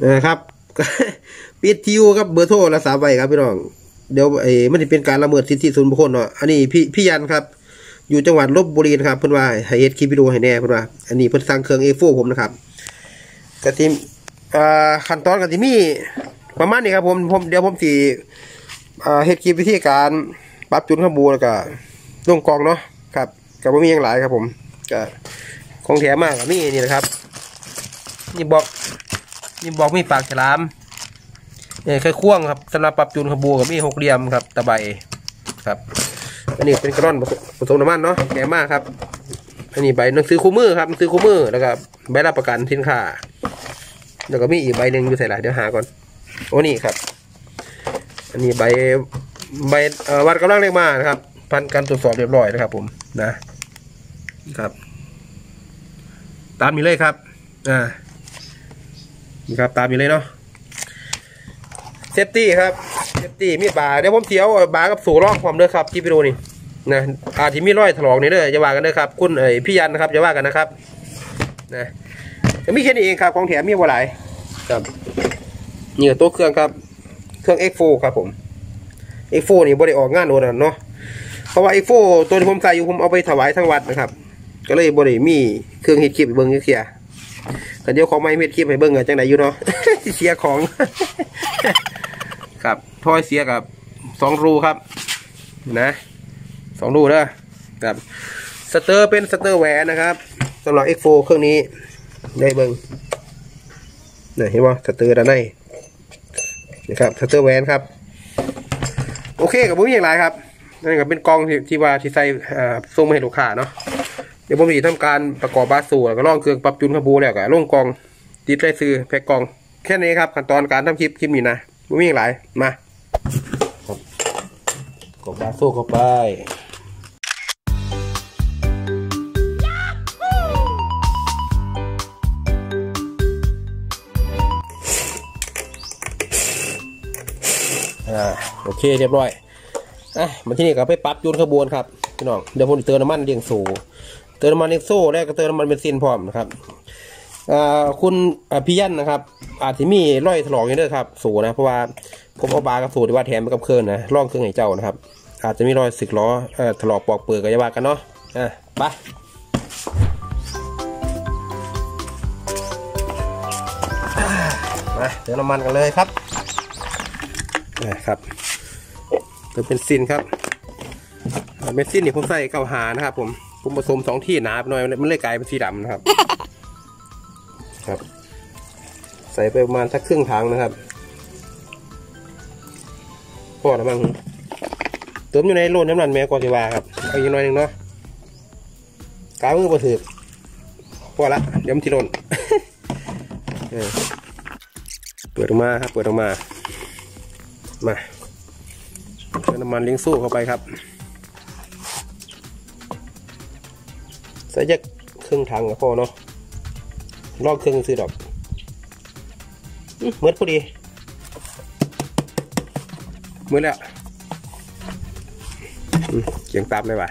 นะครับ ปิดทิวครับเบอร์โทรและสามใบครับพี่น้อง เดี๋ยวไอ้มันจะเป็นการละเมิดสิทธิส่วนบุคคลเนาะ อันนี้พี่พี่ยันครับ อยู่จังหวัดลบบุรีนะครับเพิ่อนว่าให้เฮ็ดคลิปวิดีโอให้แน่เพิ่อนว่า อันนี้เพิ่อนสั่งเครื่อง A4 ผมนะครับกะทิอ่าขั้นตอนกะทิมีประมาณนี้ครับผมผมเดี๋ยวผมสิอ่าเฮ็ดคลิปวิธีการปรับจุดขบูแล้วก็ลงกองเนาะครับก็บ่มีหยังหลายครับผมก็ของแถมมากก็มีนี่แหละครับ นี่บอก นี่บอกมีปากฉลามเนี่ยเคยควงครับสำหรับปรับจูนขบูกับมีหกเหลี่ยมครับตะไบครับ อันนี้เป็นกระร่อนผสมน้ำมันเนาะแกมากครับอันนี้ใบหนังสือคู่มือครับหนังสือคู่มือแล้วก็ใบรับประกันสินค้าแล้วก็มีอีกใบหนึ่งอยู่ใส่หลายเดี๋ยวหาก่อนโอ้นี่ครับ อันนี้ใบใบวัดกำลังเรียกมานะครับผ่านการตรวจสอบเรียบร้อยนะครับ ผมนะครับ ตามนี้เลยครับอ่า นี่ครับตามนี้เลยเนาะ safety ครับ safety มีบาเดี๋ยวผมเสียบากับโซ่รอกความเด้อครับที่ไปดูนี่นะอาจจะมีรอยถลอกนี่เด้ออย่าว่ากันเด้อครับ คุณเอ้พี่ยันนะครับอย่าว่ากันนะครับนะจะมีแค่นี้เองครับของแถมมีบ่หลายครับนี่ก็ตัวเครื่องครับ เครื่อง X4 ครับผม X4 นี่บ่ได้ออกงานโดนนเนาะเพราะว่า X4 ตัวที่ผมใส่อยู่ผมเอาไปถวายทั้งวัดนะครับ ก็เลยบ่ได้มีเครื่องฮ็ดคลิปเบิ่งจักเสีย แต่เดี๋ยวของใหม่เฮ็ดคลิปให้เบิ่งอะจังไดอยู่เนาะ เสียของ ครับท่อไอเสียกะสองรูครับ นะสองรูเด้อครับสเตอร์เป็นสเตอร์แหวนนะครับสำหรับ X4 เครื่องนี้ได้เบิ่งนี่เห็นบ่สเตอร์ด้านในนะครับสเตอร์แหวนครับ โอเคกับผมอย่างไรครับนั่นก็เป็นกล่องที่ว่าที่ใส่ส่งมาให้ลูกค้าเนาะ เดี๋ยวผมจะทำการประกอบบาสูแล้วก็ล่องเครื่องปรับจุนขบูแล้วก็ลงกองติดไส้ซื้อแพ็กกองแค่นี้ครับขั้นตอนการทำคลิปคลิปนี้นะไม่มีอีกหลายมาครับกบบาสูเข้าไปอ่าโอเคเรียบร้อยอะมาที่นี่ก็ไปปรับจูนขบวนครับพี่น้องเดี๋ยวผมจะเติมน้ำมันเรียงสู เติมน้ำมันเรียงโซ่แล้วก็เติมน้ำมันเบนซินพร้อมนะครับอ่าคุณพี่ยันนะครับ อาจจะมีร้อยถลอกอย่างนี้ด้วยครับ สูนะเพราะว่าผมเอาบากับสูที่ว่าแถมไปกับเครื่องนะร่องเครื่องให้เจ้านะครับ อาจจะมีรอยสึกล้ออถลอกปอกเปลือกก็จะว่ากันเนาะอะไปมาเติมน้ำมันกันเลยครับนะครับตัวเป็นซินครับอ่าเบนซินนี่ผมใส่เก้าหานะครับผม ผมผสมสองที่หนาไปหน่อยมันเลยกลายเป็นสีดำนะครับ ครับ ใส่ไปประมาณสักครึ่งถังนะครับพอแล้วมั้งเติมอยู่ในโลนน้ำมันแม่กอสิวาครับเอาอีกหน่อยหนึ่งเนาะกามือประถือพอละเดี๋ยวมันทีหล่นเออเปิดออกมาครับ เปิดออกมา มาเติมน้ำมันเลี้ยงสู้เข้าไปครับ ใส่ยักครึ่งถังกับพ่อเนาะลอกครึ่งซื้อดอกเหมือนพอดีเหมือนแล้วเสียงตามเลยว่ะ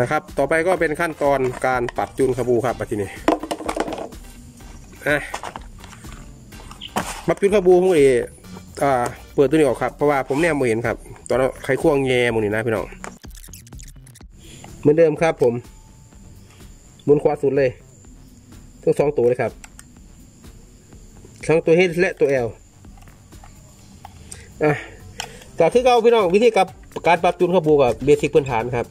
นะครับ ต่อไปก็เป็นขั้นตอนการปรับจูนขบูครับทีนี้อะมับจุดขบูพวกนี้อ่าเปิดตัวนี้ออกครับ เพราะว่าผมแนมมือเห็นครับ ตอนนั้นใครควงแง่มือนี่นะพี่น้อง เหมือนเดิมครับผมหมุนขวาสุดเลย ทั้งสองตัวเลยครับทั้งตัว H และตัว L อะก็คือเอาพี่น้องวิธีกับการปรับจูนขบูกับเบสิกพื้นฐานครับ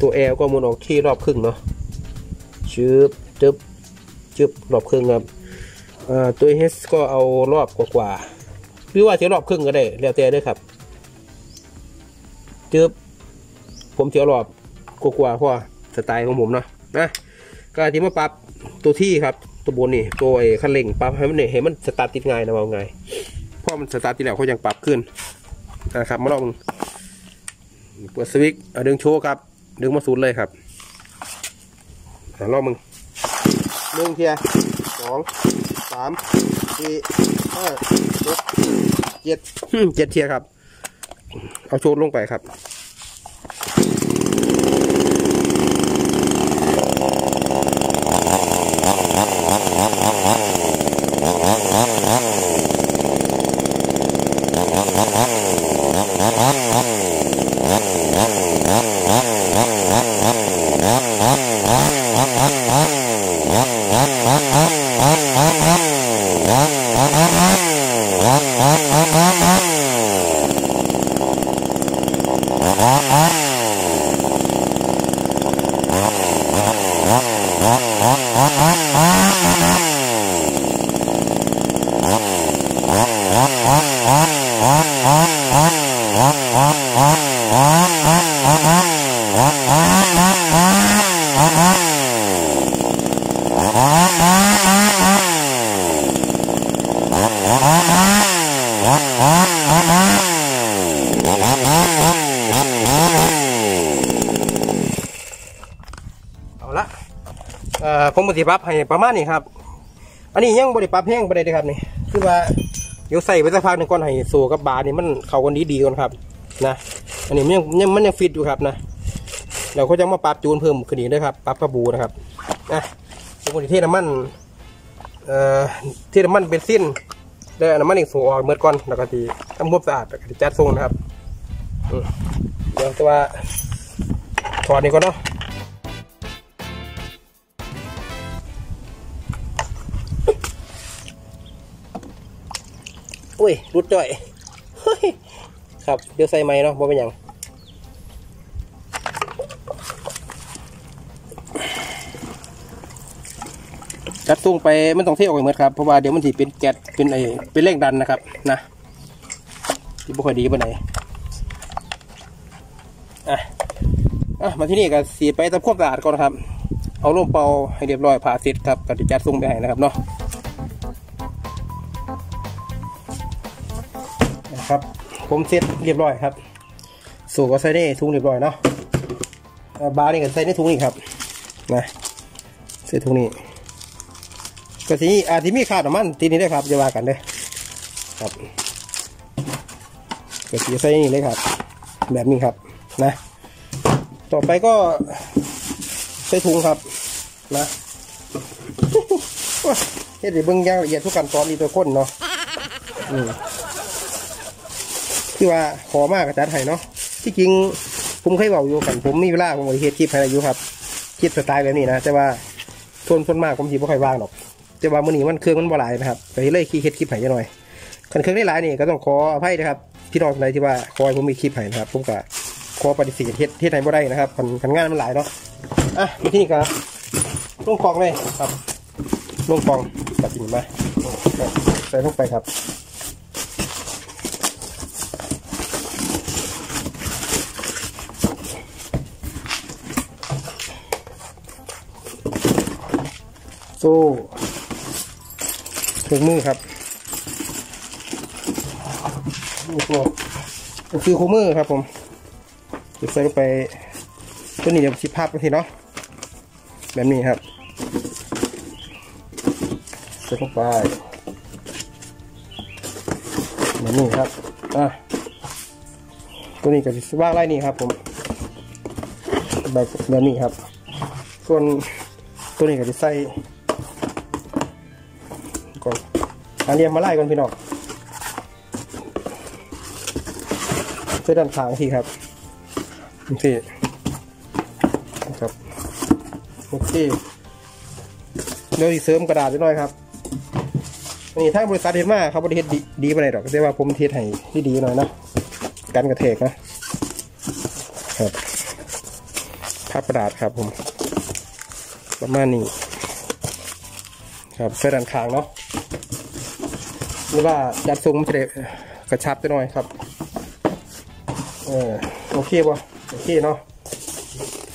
ตัว L ก็มุนออกที่รอบครึ่งเนาะชืบจึบจึบรอบครึ่งครับอ่าตัว H ก็เอารอบกว่าๆหรือว่าเที่ยวรอบครึ่งก็ได้แล้วแต่ด้วยครับจึบผมเที่ยวรอบ กว่าๆเพราะสไตล์ของผมเนาะนะก็ที่มาปรับตัวที่ครับ ตัวบนนี่ตัวไอ้คันเร่งปรับให้มันเนี่ยให้มันสตาร์ทติดง่ายนะว่าไงายเพราะมันสตาร์ทติดแล้วเขายังปรับขึ้นนะครับมาลองเปิดสวิตช์ดึงโชว์ครับ ดึงมาสูดเลยครับอะลองมึงหนึ่งเทียสองสามสี่ห้าหกเจ็ดเจ็ดเทียครับ เอาโชว์ลงไปครับ เเอ่อผมปฏิบัติให้ประมาณนี้ครับ อันนี้ยังบริปรับแห้งไปเลยครับนี่ คือว่าเดี๋ยวใส่ไปสักพักหนึ่งก่อนให้สูกับบาร์นี่มันเข้ากันดีดีก่อนครับ นะ อันนี้มันยังยังมันยังฟิตอยู่ครับนะเราก็จะมาปรับจูนเพิ่มขึ้นอีกด้วยครับปรับกระบูนะครับนะผมก็สิเทน้ำมันเอ่อเทน้ำมันเบนซินแล้อาน้ำมันอีกสูออกเมื่อก่อนแล้วก็ทีทำความสะอาดแล้วก็สิจัดทรงนะครับเดี๋ยวแต่ว่าถอดนี่ก่อนเนาะ อุ้ยรุดจ่อยครับเดี๋ยวใส่ไม้เนาะบ่เป็นหยังจัดตุ้งไปมันต้องเทออกไปหมดครับเพราะว่าเดี๋ยวมันสิเป็นแก๊สเป็นไอเป็นแรงดันนะครับนะที่บ่ค่อยดีปานไหนอะอะมาที่นี่ก็สีไปทำความสะอาดก่อนครับ เอาลมเป่าให้เรียบร้อยผ่าเสร็จครับก็จะจัดตุ้งไปให้นะครับเนาะ นะครับ ผมเซ็ตเรียบร้อยครับ สูบก็ใส่ในถุงเรียบร้อยเนาะบาร์นี่ก็ใส่ในถุงนี่ครับนะใส่ถุงนี้ก็ทีนี้อาจจะมีขาดน้ำมันทีนี้ได้ครับจะว่ากันเด้ครับก็จะใส่นี่เลยครับ แบบนี้ครับนะ ต่อไปก็ใส่ถุงครับนะเฮ็ดให้เบิ่งยางละเอียดทุกขั้นตอนอีตัวคนเนาะอืม ที่ว่าขอมากกับจัดให้เนาะที่จริงผมเคยบอกอยู่กันผมมีเวลาผมก็เฮ็ดคลิปให้อายุครับคลิปสไตล์แบบนี้นะแต่ว่าส่วนส่วนมากผมสิบ่ค่อยว่างหรอกแต่ว่ามื้อนี้มันเครื่องมันบ่หลายนะครับก็เลยขี้เฮ็ดคลิปให้จังหน่อยคันเครื่องได้หลายนี่ก็ต้องขออภัยนะครับพี่น้องท่านใดที่ว่าขอให้ผมมีคลิปให้นะครับผมก็ขอปฏิเสธเฮ็ดเฮ็ดให้บ่ได้นะครับคันคันงานมันหลายเนาะอะมาที่นี่ก็ลงกล่องเลยครับลงกล่องตัดสินมาใส่ลงไปครับ โซ่ถุงมือครับนี่ก็คือคู่มือครับผมจะใส่ลงไปตัวนี้เดี๋ยวสิภาพกันทีเนาะแบบนี้ครับใส่ลงไปแบบนี้ครับอะตัวนี้ก็จะว่างไล่นี่ครับผมแบบแบบนี้ครับ ส่วนตัวนี้ก็จะใส่ อันเรียมมาไล่ก่อนพี่น้องใส่ด้านข้างทีครับนี่สินะครับโอเคเดี๋ยวเสริมกระดาษนิดหน่อยครับนนี้ทางบริษัทเห็นมาเขาบริเฮ็ดดีดีไปไหนหรอกแต่ว่าผมเทสให้ที่ดีหน่อยนะกันกระเทกนะครับพับกระดาษครับผม ประมาณนี้ ครับใส่ด้านข้างเนาะ หรือว่ายัดทรงมันจะได้กระชับไปหน่อยครับเออโอเคป่ะโอเคเนาะ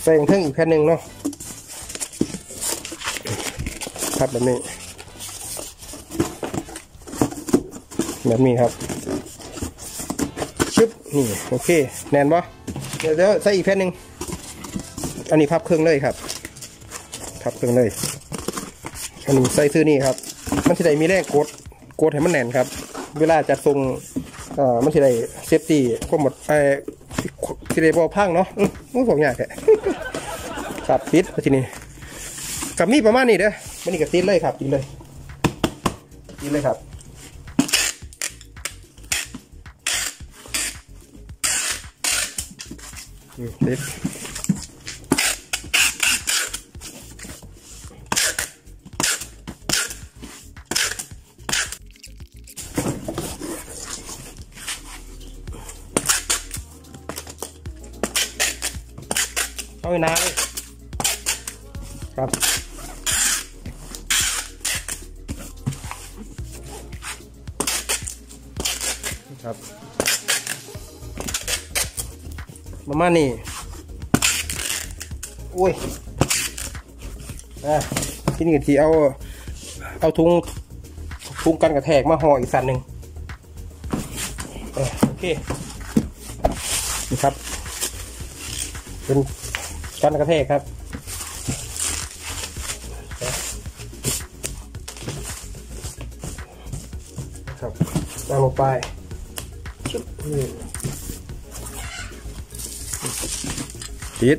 ใส่เครื่องอีกแผ่นหนึ่งเนาะครับแบบนี้แบบนี้ครับชึบนี่โอเค แน่นปะเดี๋ยวเดี๋ยวใส่อีกแผ่นหนึ่งอันนี้พับเครื่องเลยครับพับเครื่องเลยอันนี้ใส่ซื้อนี่ครับ มันจะได้มีแรงกด กดให้มันแน่นครับ เวลาจัดทรงเอ่อมันจะได้เซฟตี้ก็หมดไอ้สิได้บอพังเนาะอื้อมันผมอยากแค่ครับติดไปทีนี้กับมีประมาณนี้เด้อมันนี่ก็ติดเลยครับติดเลยติดเลยครับติด เข้าไปน้ำครับครับประมาณนี้โอ้ยอะที่นี่ทีเอาเอาทุงทุงกันกระแทกมาห่ออีกสันหนึ่งโอเคนี่ครับเป็น กันกระเทกครับครับตามลงไปชุบนี่ติด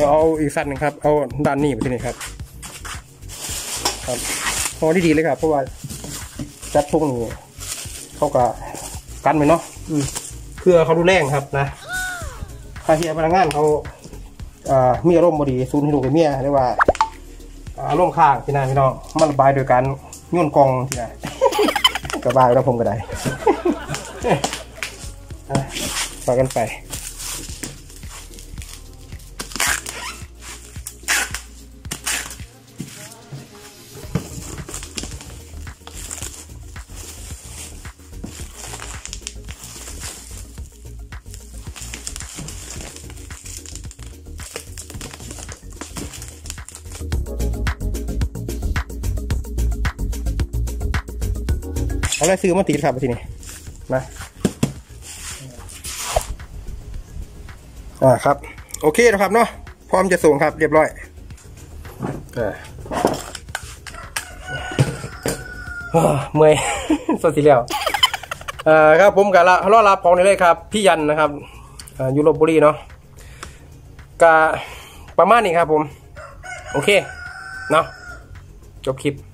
ดี๋ยวเอาอีกสันหนึ่งครับ เอาด้านนี้ไปที่นี่ครับ ครับพอที่ดีเลยครับ เพราะว่าจัดทุ่งนี่เขาก็กันไปเนาะอืมเพื่อเขาดูแรงครับนะถ้าเฮียพนักงานเขาอ่ามีอารมณ์บดีซูนให้ลูกกับเมียเรียกว่าอ่าอารมณ์ข้างที่นั่นพี่น้องมันระบายโดยการโย่นกองที่นั่นกระบายแล้วผมก็ได้อะฝากกันไป เอาอะไรซื้อมาติดครับทีนี้นะอ่าครับ โอเคนะครับเนาะพร้อมจะส่งครับ เรียบร้อยอ่าอ่าเมื่อยสดสีเหลียวอ่าครับผมกับละรอรับของในเลยครับ พี่ยันนะครับอ่าอยูโรบุรีเนาะกะประมาณนี้ครับผม โอเค เนาะจบคลิป Wow.